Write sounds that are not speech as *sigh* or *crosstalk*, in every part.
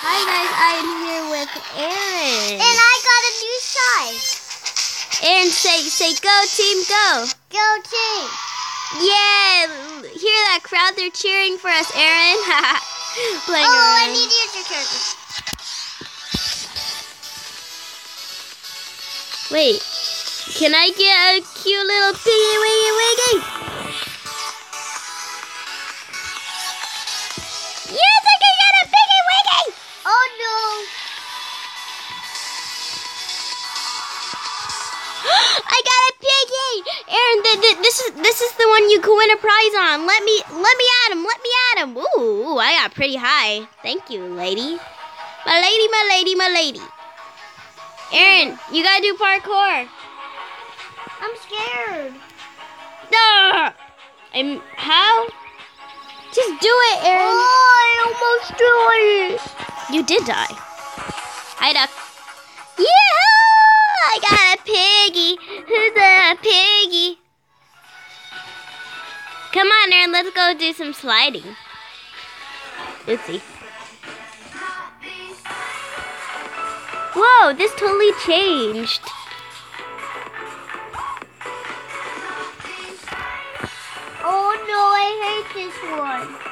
Hi guys, I'm here with Aaron. And I got a new size. Aaron, say say go team go. Go team. Yeah, hear that crowd? They're cheering for us, Aaron. Playing *laughs* oh, I need to use your character. Wait, can I get a cute little piggy wiggy wiggy? Let me let me at him. Let me at him. Ooh, I got pretty high. Thank you, lady. My lady, my lady, my lady. Aaron, you gotta do parkour. I'm scared. No. I'm how? Just do it, Aaron. Oh, I almost died. You did die. Hi, duck. Yeah! I got a piggy. *laughs* Who's a piggy? Come on, Aaron. Let's go do some sliding. Oopsie. Whoa, this totally changed. Oh no, I hate this one.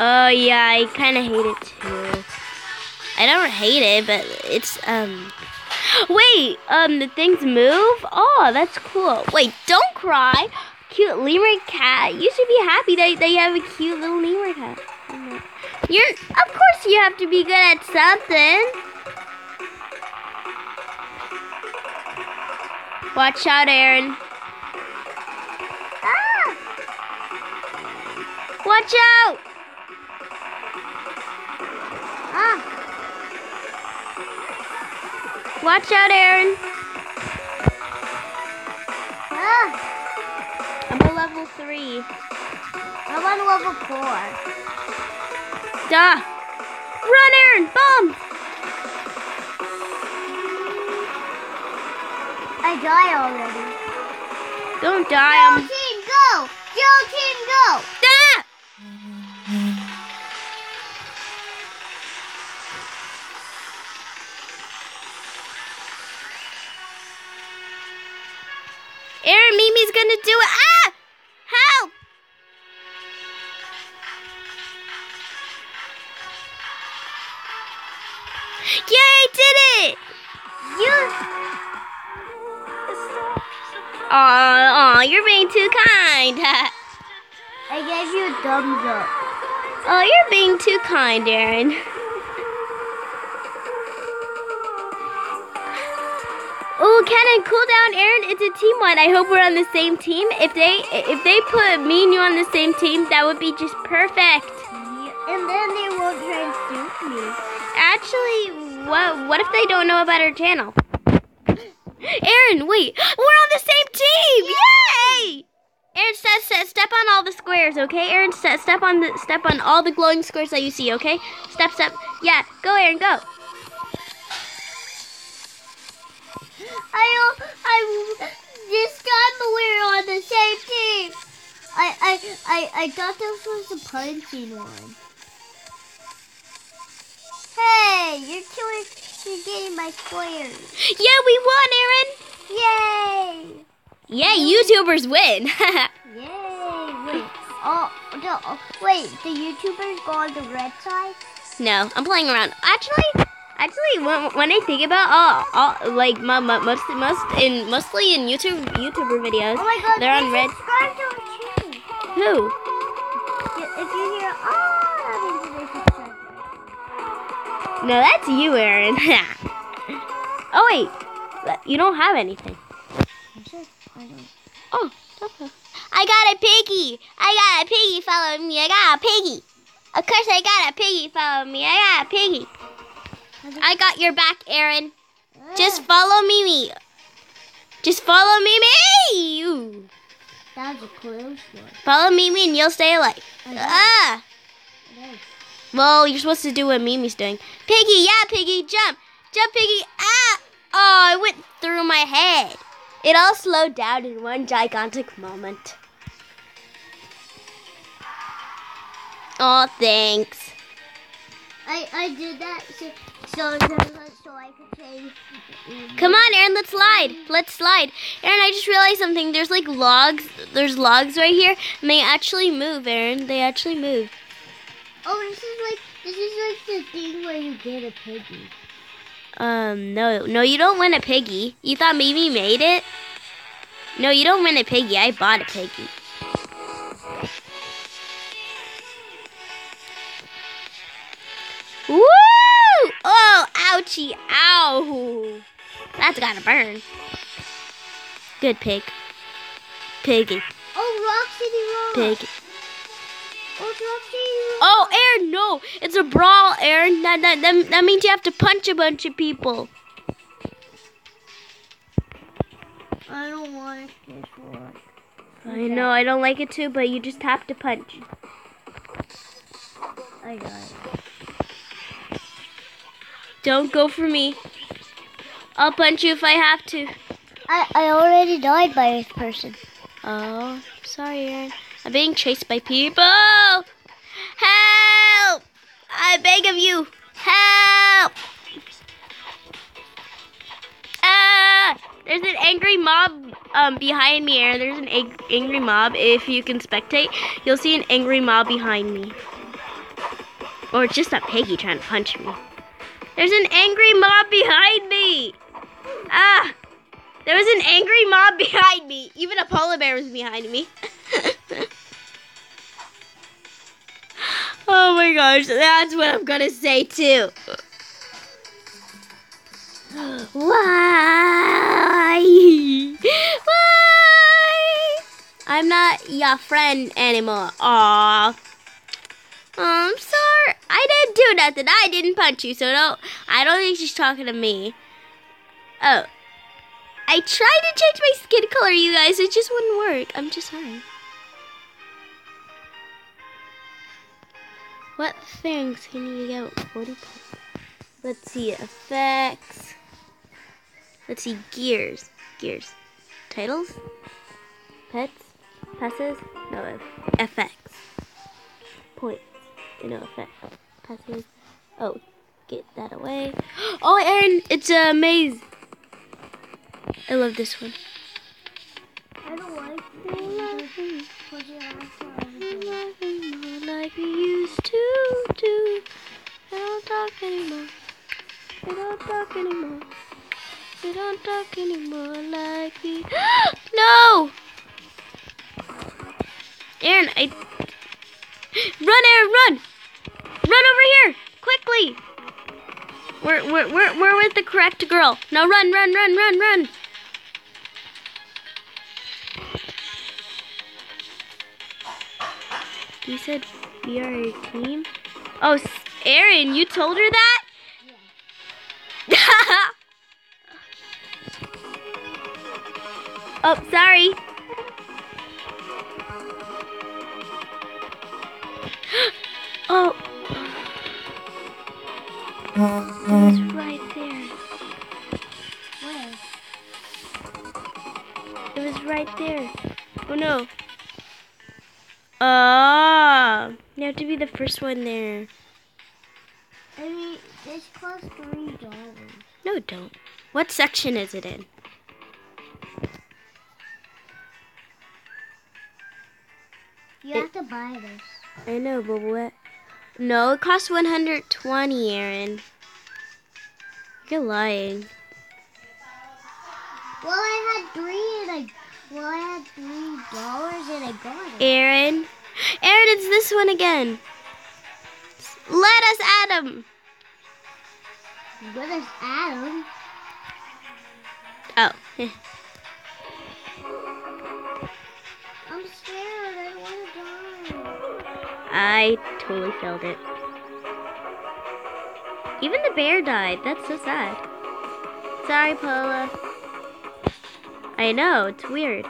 Oh yeah, I kind of hate it too. I don't hate it, but it's um. *gasps* Wait, um, the things move. Oh, that's cool. Wait, don't cry. Cute lemur cat. You should be happy that, that you have a cute little lemur cat. You're, of course, you have to be good at something. Watch out, Aaron. Ah! Watch out. Ah! Watch out, Aaron. Ah! Level three. I'm on level four. Duh. Run, Aaron. Bomb. I die already. Don't die. Go I'm. team, go! Go team, go! Ah! Aaron, Mimi's gonna do it. Ah! Did it! You. Aw, aw, you're being too kind. *laughs* I gave you a thumbs up. oh, you're being too kind, Aaron. Oh, Cannon, cool down, Aaron. It's a team one. I hope we're on the same team. If they if they put me and you on the same team, that would be just perfect. And then they won't try and shoot me. Actually, what what if they don't know about our channel? *gasps* Aaron, wait, we're on the same team! Yay! Aaron, step, step, step on all the squares, okay? Aaron, step, step on the step on all the glowing squares that you see, okay? Step, step. Yeah, go, Aaron, go. I, uh, I, this time we're on the same team. I, I, I, I thought this was a punching one. Hey, you're killing, you're getting my squares. Yeah, we won, Aaron. Yay! Yeah, YouTubers win. *laughs* Yay! Wait. Oh, no, oh, wait. The YouTubers go on the red side. no, I'm playing around. Actually, actually, when, when I think about all, all like my, mo- most most in mostly in YouTube YouTuber videos, Oh my God! they're on red. Who? No, that's you, Aaron. *laughs* oh wait, you don't have anything. I don't. Oh, okay. I got a piggy. I got a piggy following me. I got a piggy. Of course, I got a piggy following me. I got a piggy. I got your back, Aaron. Just follow Mimi. Just follow Mimi. Ooh. That was a close one. Follow Mimi and you'll stay alive. I. Ah. It is. Well, you're supposed to do what Mimi's doing. Piggy, yeah, Piggy, jump. Jump, Piggy. Ah. Oh, it went through my head. It all slowed down in one gigantic moment. Oh, thanks. I, I did that so so so, I could say. Come on, Aaron, let's slide. Let's slide. Aaron, I just realized something. There's like logs. There's logs right here, and they actually move, Aaron. They actually move. Oh, this is like this is like the thing where you get a piggy. Um, no, no, you don't win a piggy. You thought maybe you made it? No, you don't win a piggy. I bought a piggy. Woo! Oh, ouchie, ow. That's gotta burn. Good pig. Piggy, Oh, Rock City Rock. pig. Oh, it's Rock City Rock. Oh, Aaron, no. It's a brawl, Aaron. That, that, that, that means you have to punch a bunch of people. I don't want this one. I know, I don't like it too, but you just have to punch. I got it. Don't go for me. I'll punch you if I have to. I, I already died by this person. Oh, sorry, Aaron. I'm being chased by people. Help! I beg of you. Help! Ah! There's an angry mob um, behind me. There's an ang- angry mob. If you can spectate, you'll see an angry mob behind me. Or it's just a piggy trying to punch me. There's an angry mob behind me. Ah! There was an angry mob *laughs* behind me. Even a polar bear was behind me. *laughs* oh my gosh, that's what I'm gonna say too. *gasps* Why? *laughs* Why? I'm not your friend anymore. Aw. I'm sorry. I didn't do nothing. I didn't punch you, so don't. I don't think she's talking to me. Oh. I tried to change my skin color, you guys. It just wouldn't work. I'm just sorry. What things can you get? 40 points? Let's see. Effects. Let's see. Gears. Gears. Titles? Pets? Passes? No. Effects. Points. No effect. Passes. Oh. Get that away. *gasps* Oh, Aaron! It's a maze. I love this one. I don't like this. Put it outside. More like we used to do. I don't talk anymore. We don't talk anymore. We don't talk anymore like we. *gasps* no! Aaron, I. Run, Aaron, run! Run over here! Quickly! We're, we're, we're, we're with the correct girl. Now run, run, run, run, run! You said we are a team? Oh, Aaron, you told her that? Yeah. *laughs* oh, sorry. *gasps* oh. It was right there. Where? It was right there. Oh no. Ah, you have to be the first one there. I mean, this costs three dollars. No, don't. What section is it in? You It- have to buy this. I know, but what? No, it costs 120, Aaron. You're lying. Well, I had three and I. Well, I had three dollars and I got it. Aaron. Aaron, it's this one again. Let us at him. What is Adam? Oh. *laughs* I'm scared. I don't want to die. I totally failed it. Even the bear died. That's so sad. Sorry, Paula. I know, it's weird.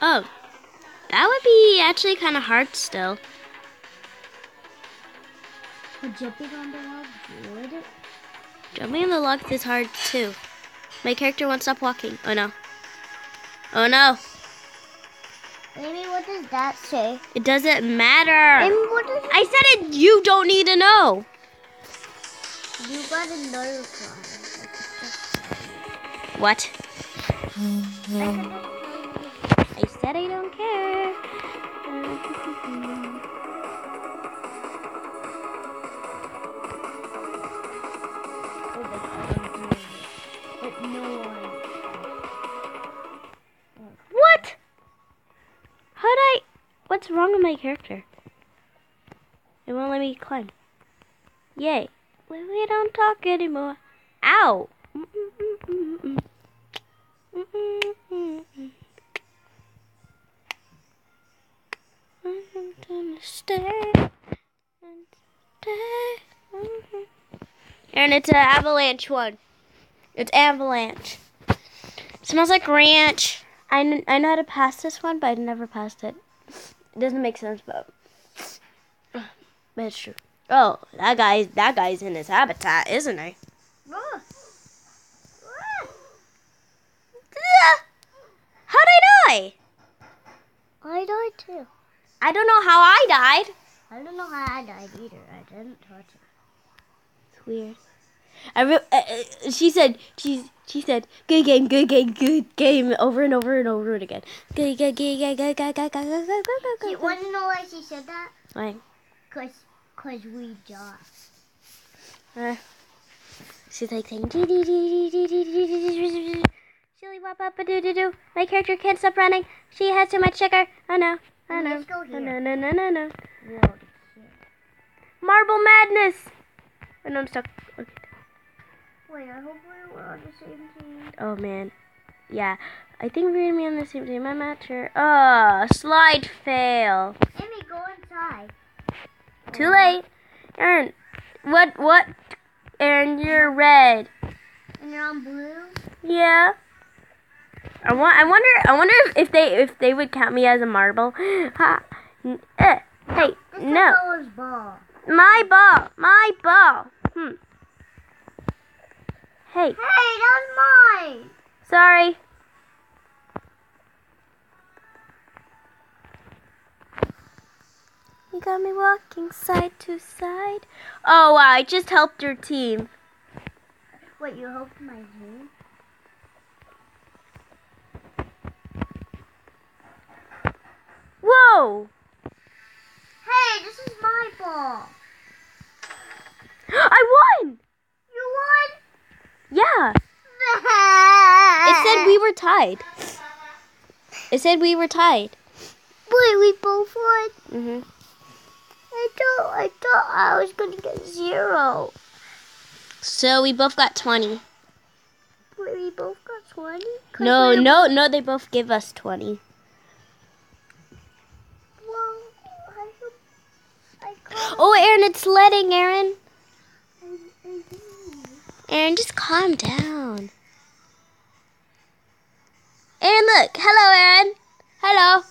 Oh, that would be actually kind of hard still. But jumping on the log would? Jumping on the log is hard too. My character won't stop walking. Oh no. Oh no. Amy, what does that say? It doesn't matter. Amy, what does I said it. You don't need to know. you got a notify? What? Said I don't care. What? How'd I? What's wrong with my character? It won't let me climb. Yay. We, we don't talk anymore. Ow. I'm gonna stay and stay. And it's an avalanche one. It's avalanche. smells like ranch. I, I know how to pass this one, but I never passed it. It doesn't make sense, but but it's true. Oh, that guy that guy's in his habitat, isn't he? How'd I die? I died too. I don't know how I died. I don't know how I died either. I didn't touch it. It's weird. I re- uh, uh, she said she she said good game, good game, good game over and over and over and again. Good, good, good, good, good, good, good, good, good, good, good, good. You want to know why she said that? Why? Cause, cause we died. Uh, she's like saying dee dee dee dee dee dee dee dee dee dee dee. Shilly wop up a doo doo doo. My character can't stop running. She has too much sugar. Oh no. Oh no. Let's go Oh here. no no no no. Marble madness. Oh no, I'm stuck. Okay. Wait, I hope we were on the same team. Oh man. Yeah. I think we're gonna be on the same team. I'm not sure. Oh, slide fail. Amy, go inside. Too late. Aaron, what what? Aaron, you're red. And you're on blue. Yeah. I want. I wonder. I wonder if, if they if they would count me as a marble. *gasps* Ha. N- eh. Hey, This no. ball. My ball. My ball. Hmm. Hey, Hey, that's mine. sorry. You got me walking side to side. Oh wow! I just helped your team. What you helped my team? go? Hey, this is my ball. *gasps* I won! You won? Yeah. *laughs* it said we were tied. It said we were tied. Wait, we both won? Mm-hmm. I thought, I thought I was going to get zero. So we both got 20. Wait, we both got 20? No, no, no, they both give us 20. Oh, Aaron, it's sledding, Aaron. Aaron, just calm down. Aaron, look. Hello, Aaron. Hello.